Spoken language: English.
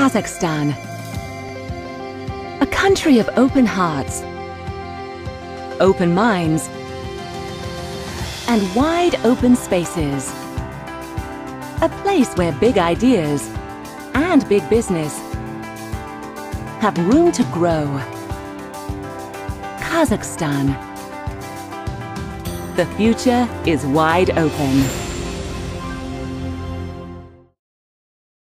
Kazakhstan. A country of open hearts, open minds, and wide open spaces. A place where big ideas and big business have room to grow. Kazakhstan. The future is wide open.